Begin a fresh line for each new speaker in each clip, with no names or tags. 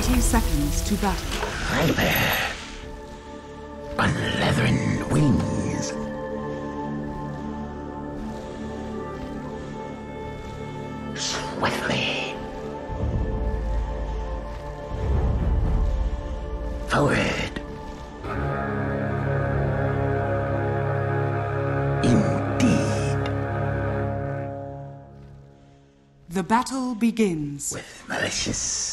30 seconds to battle.
Hi there. Unleathering wings. Swiftly. Forward. Indeed.
The battle begins.
With malicious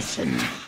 salivation.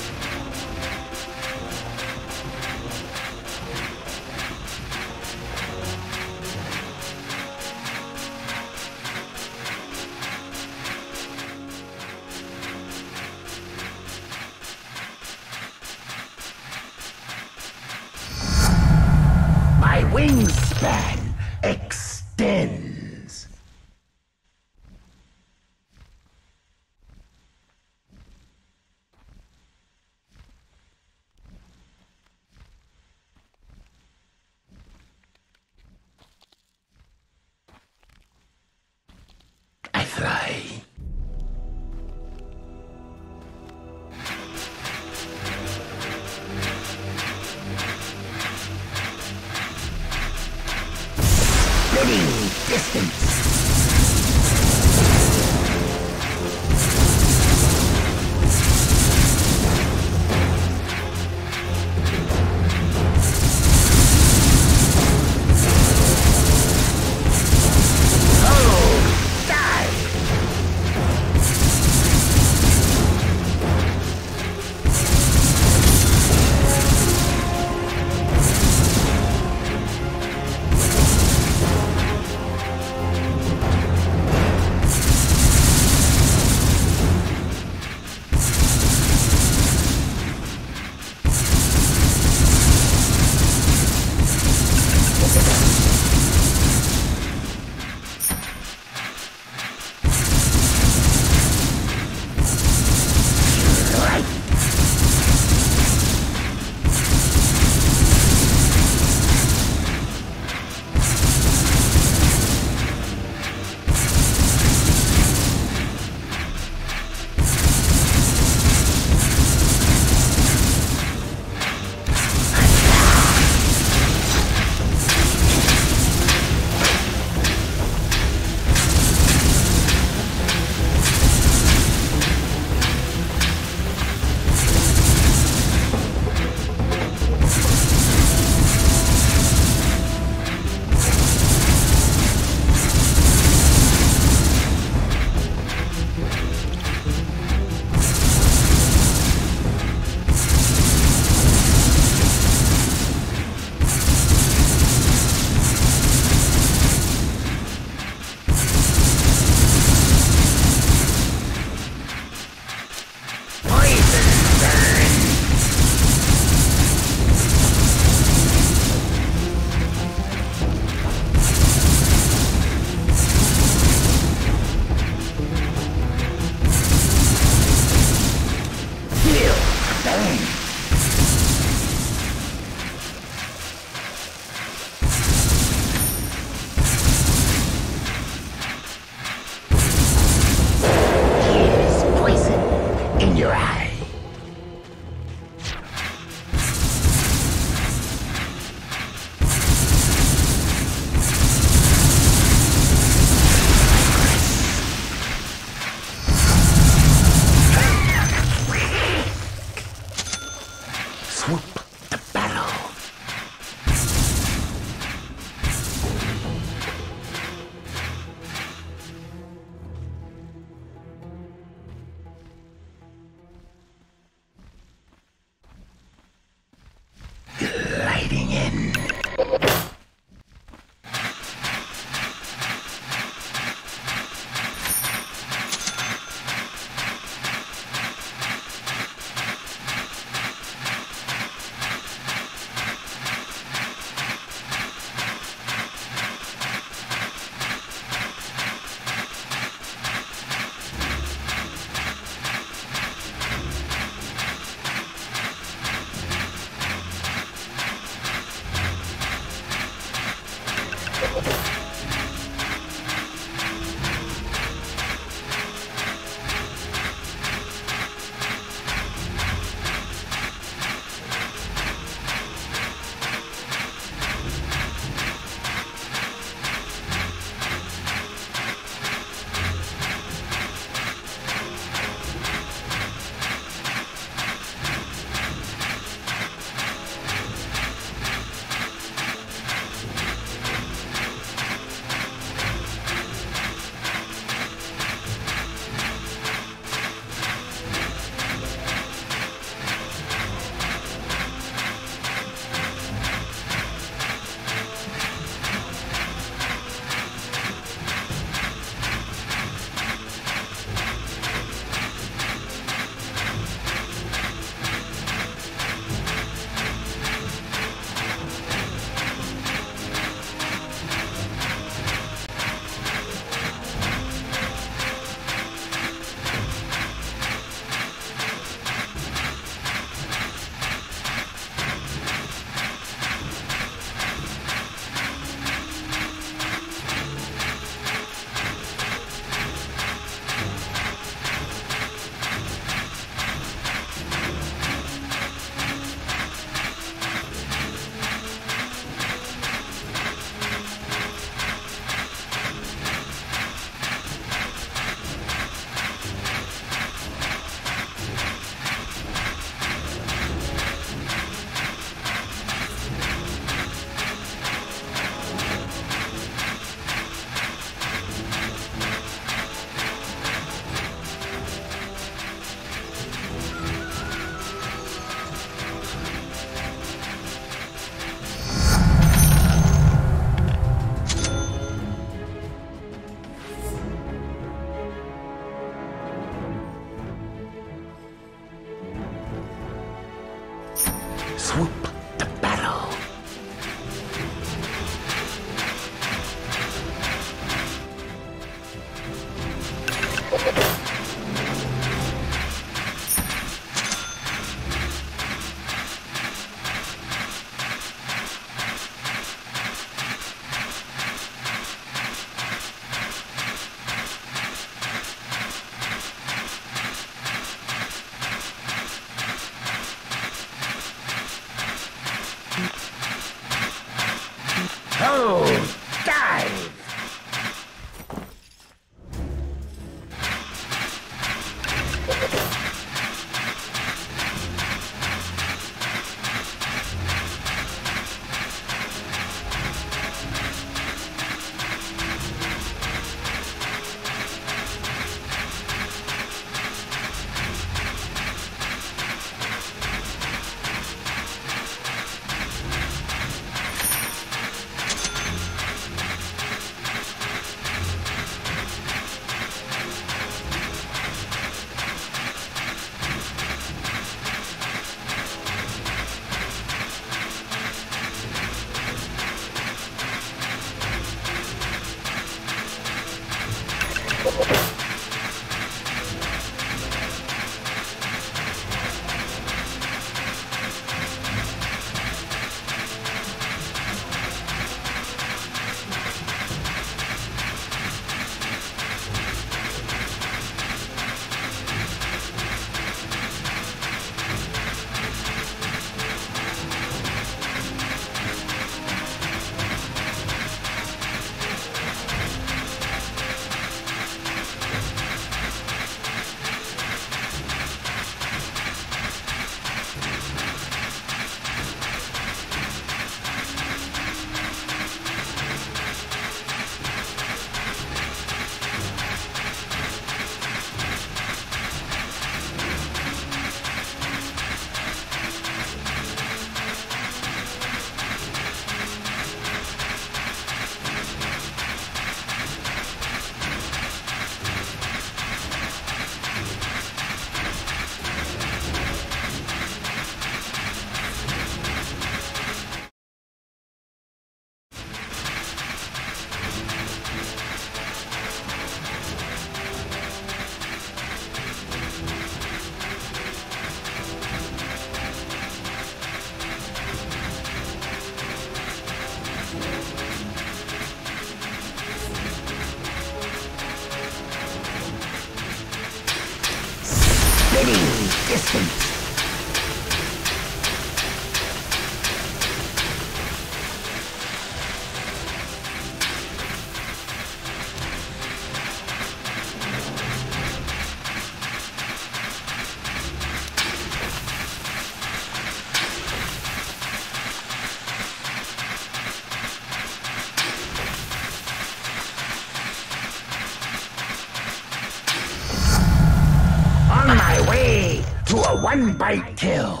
A one-bite kill.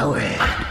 away.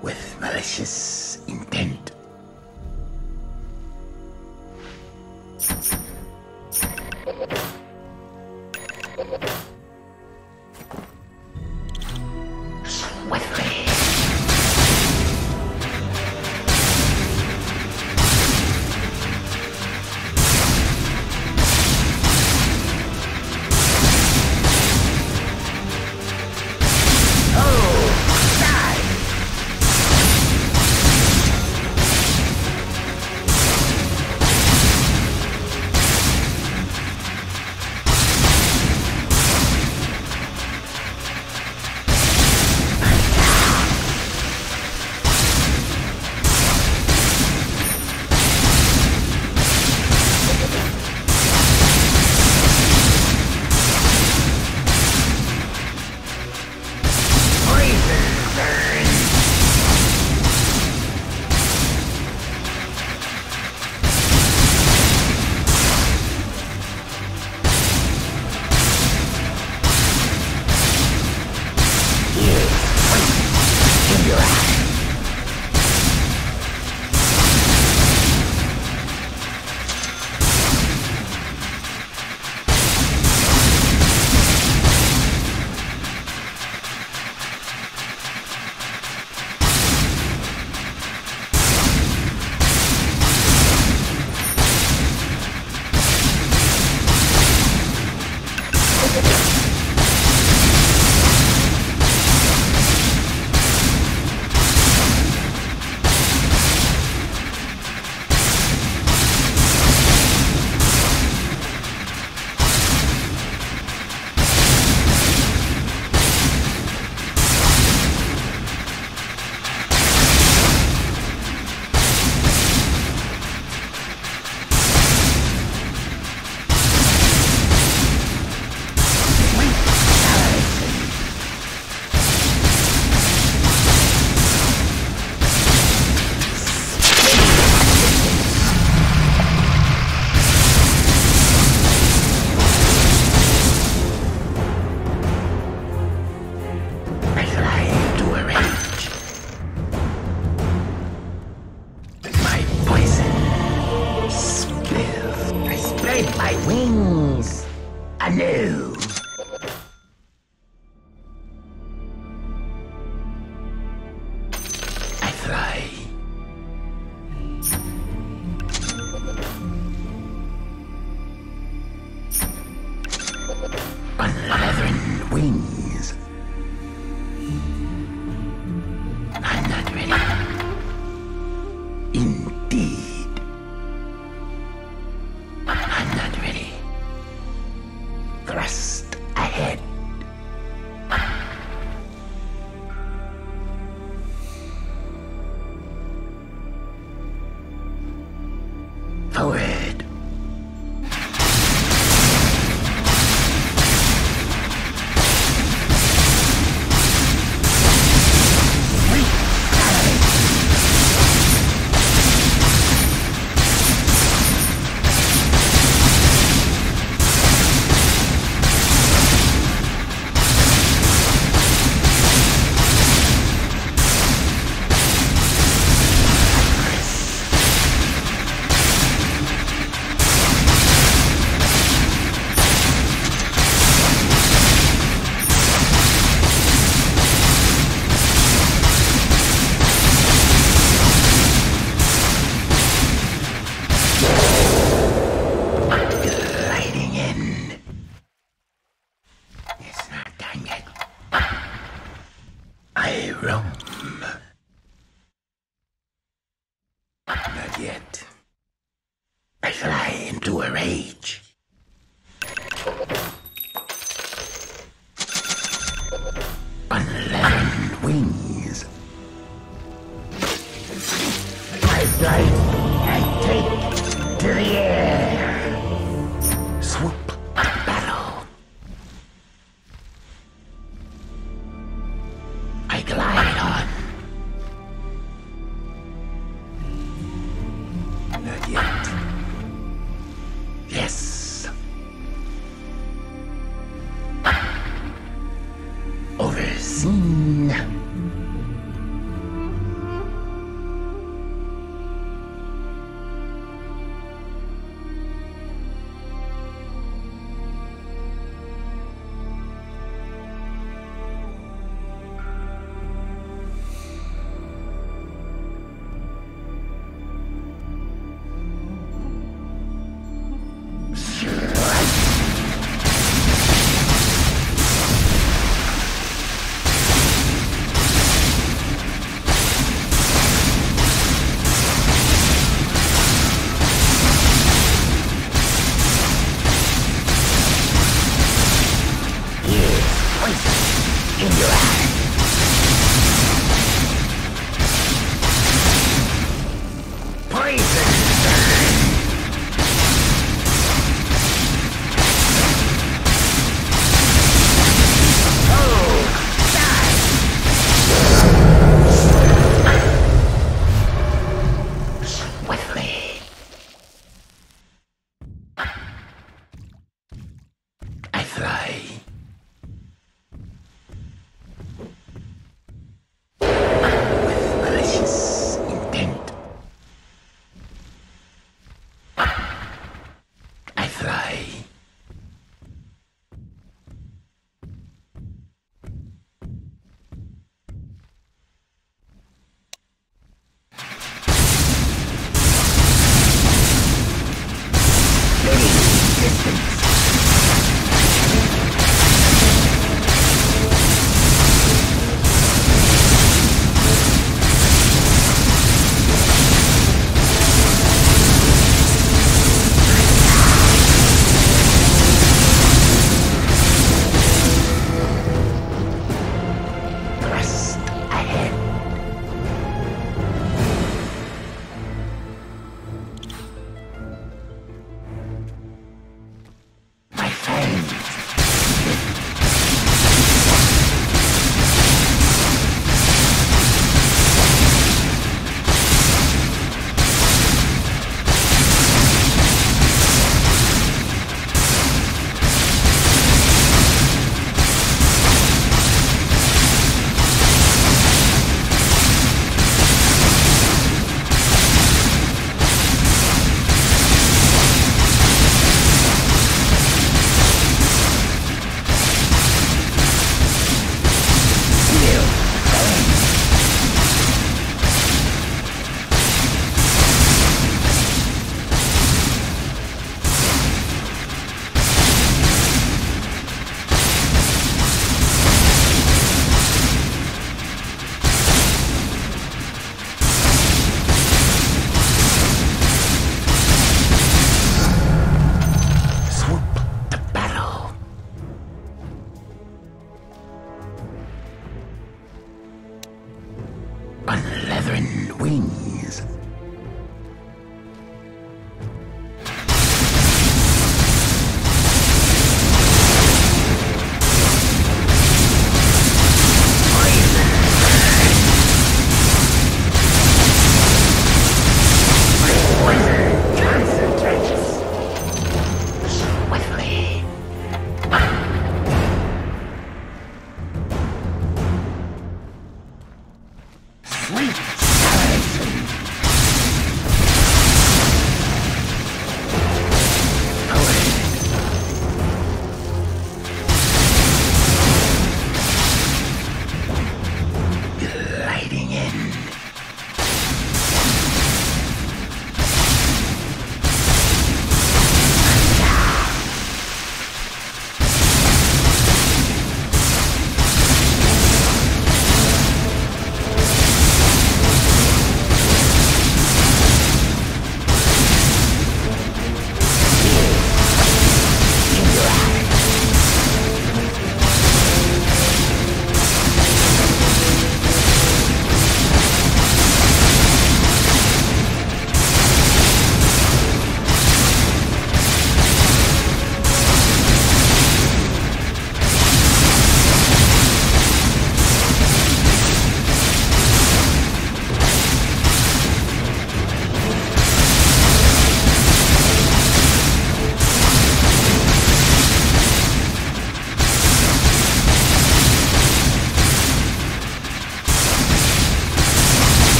With malicious intent.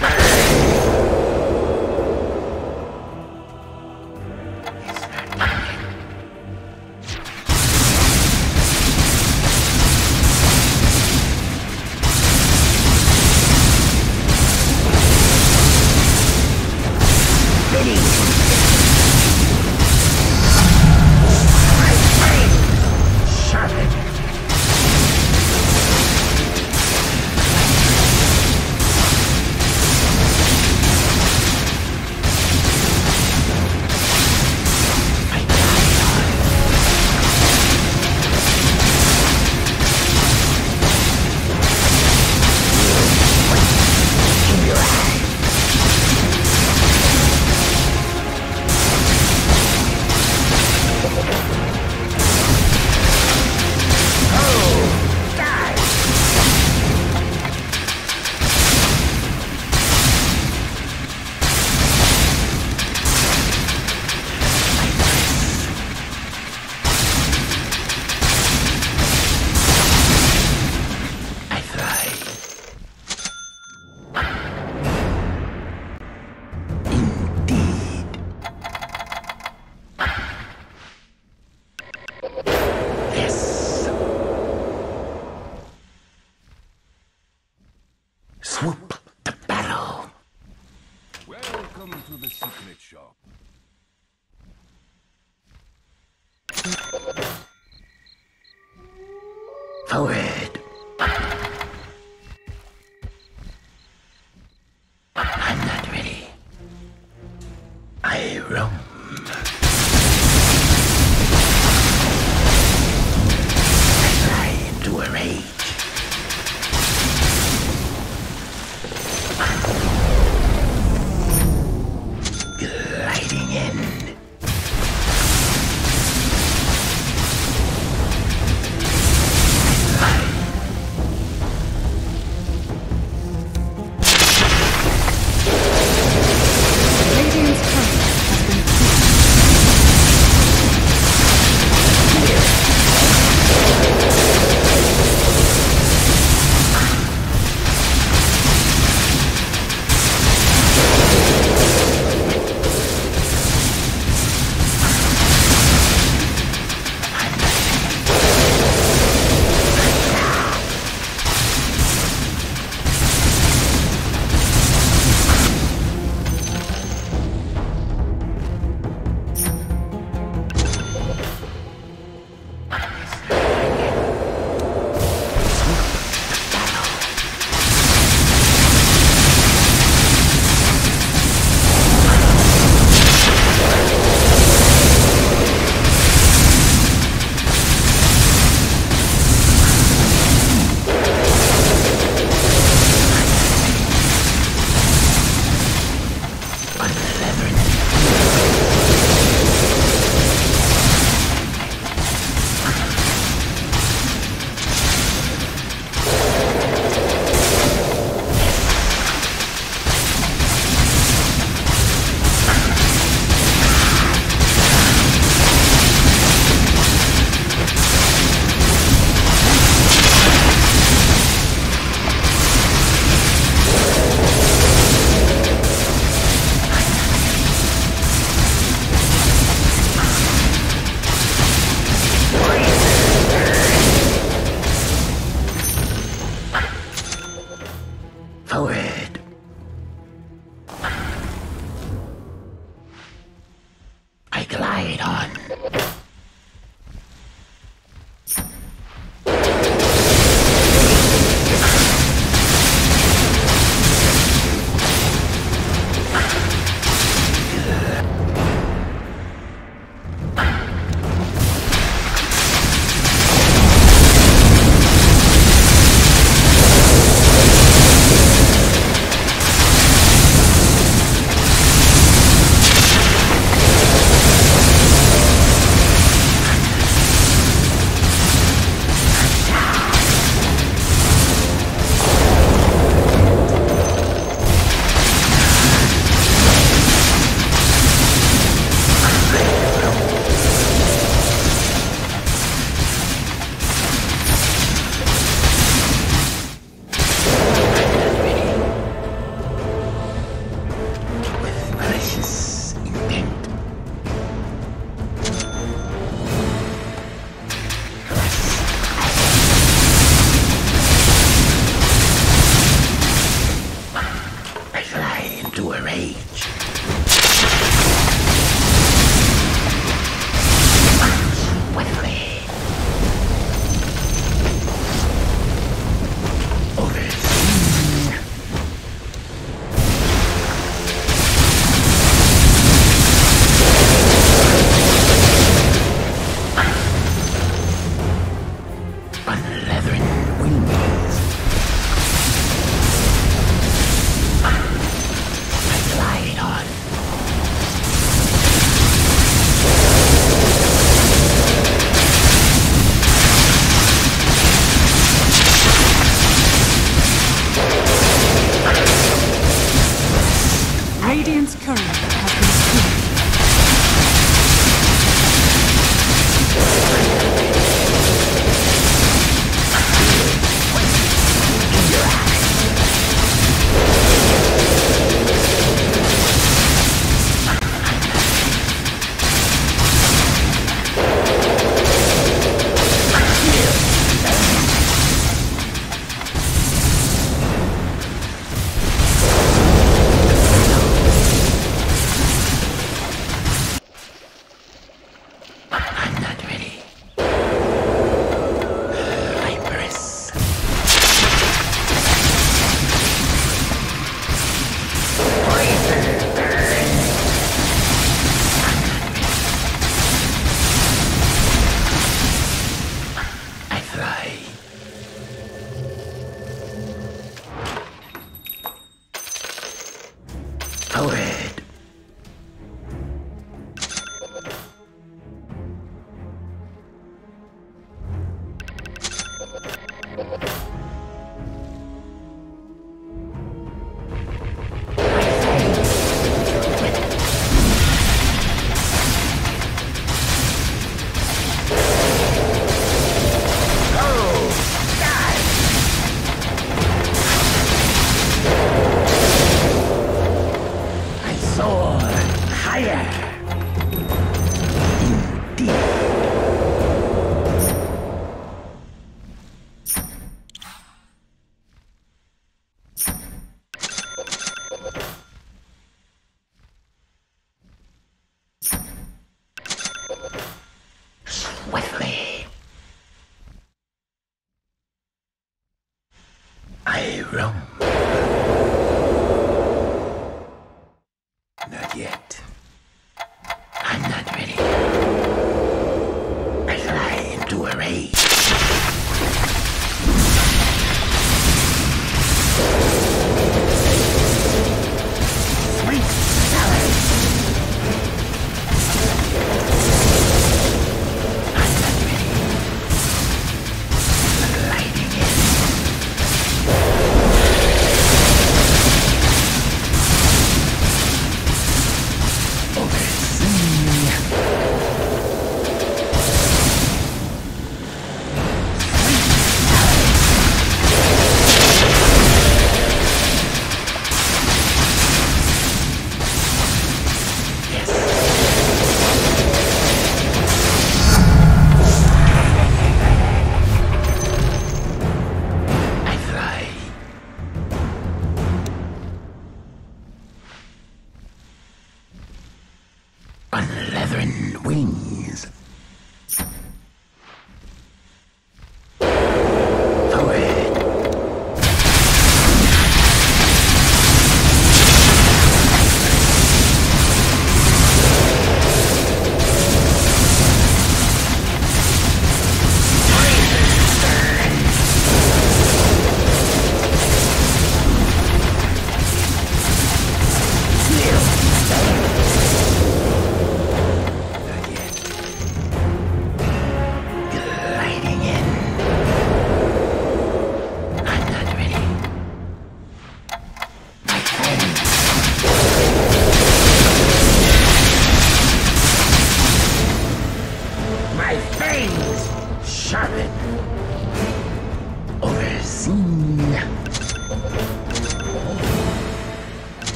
Bang!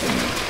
Not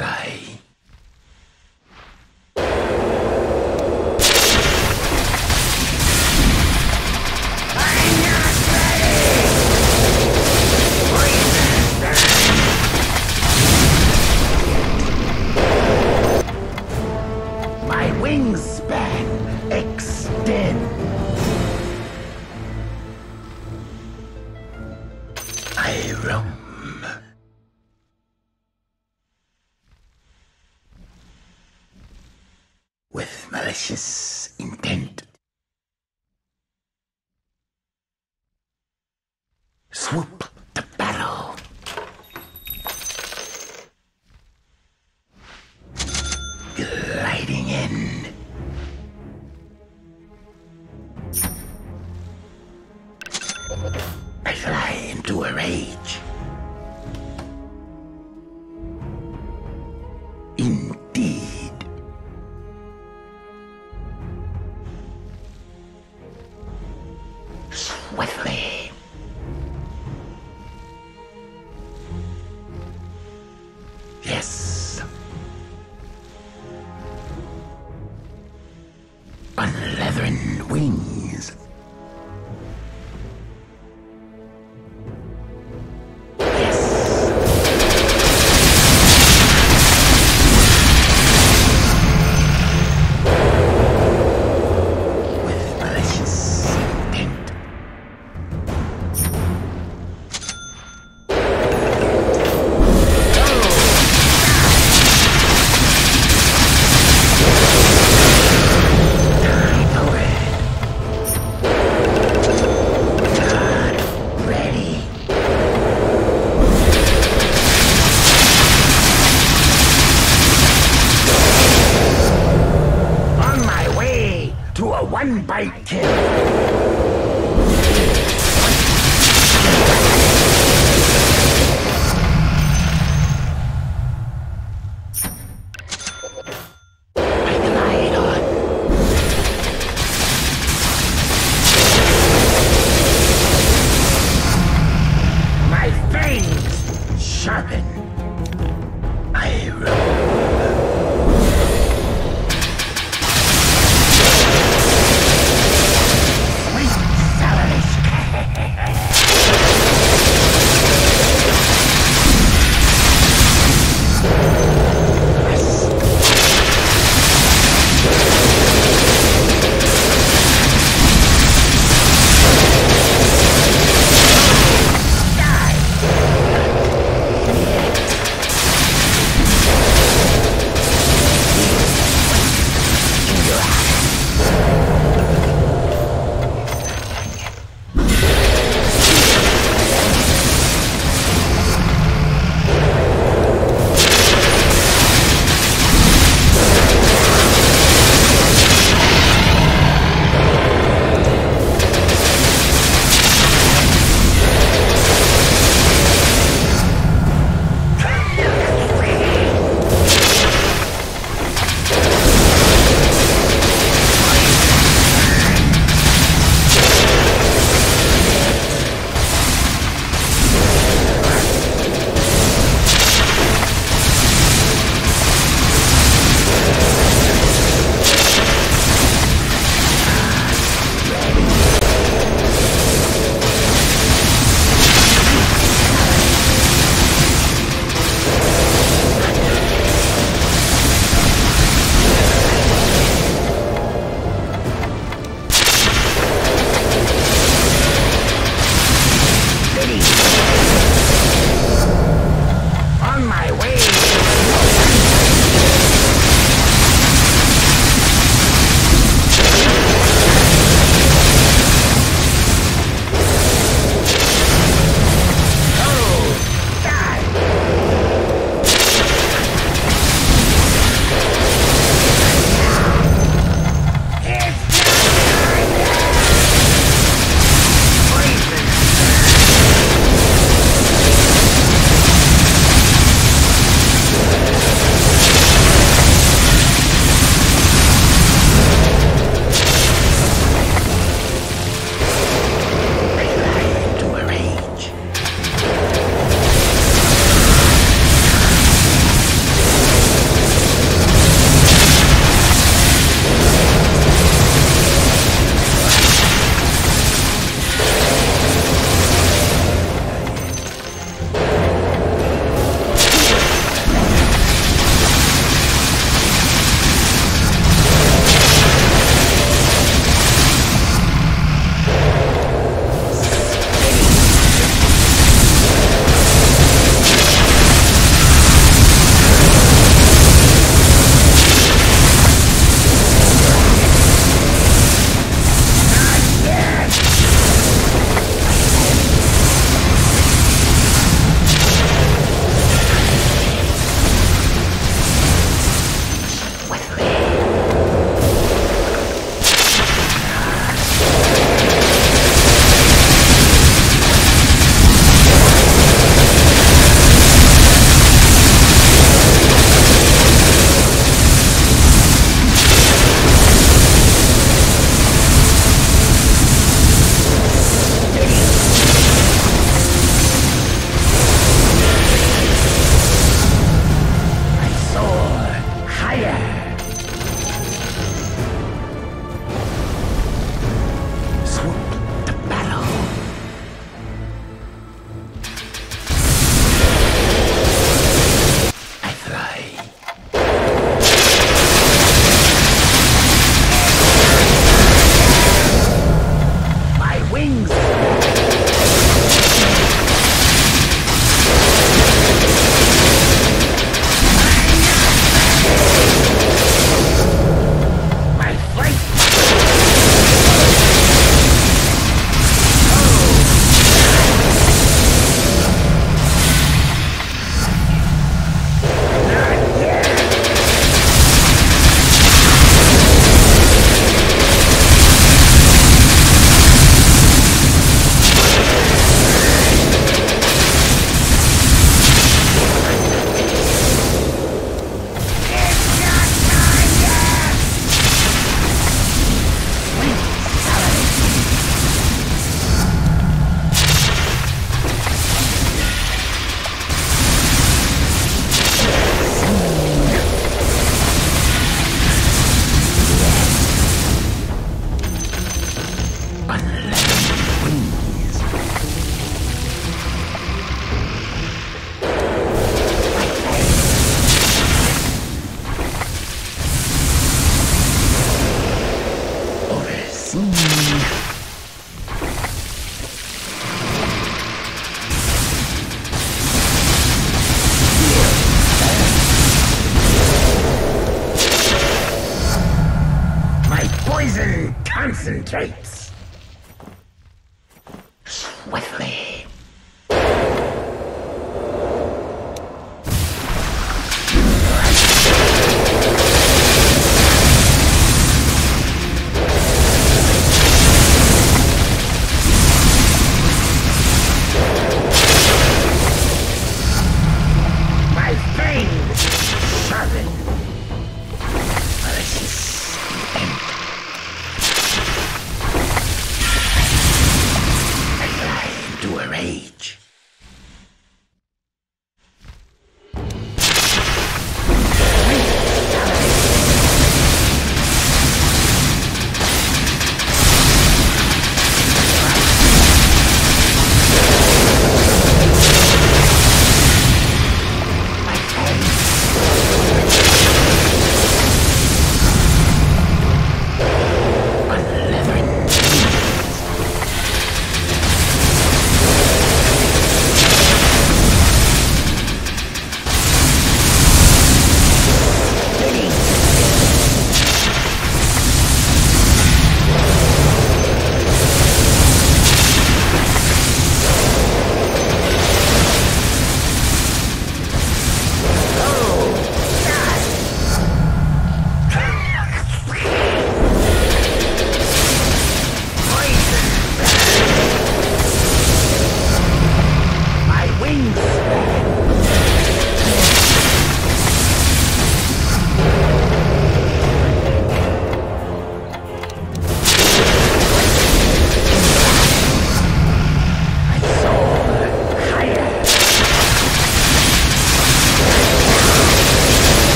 I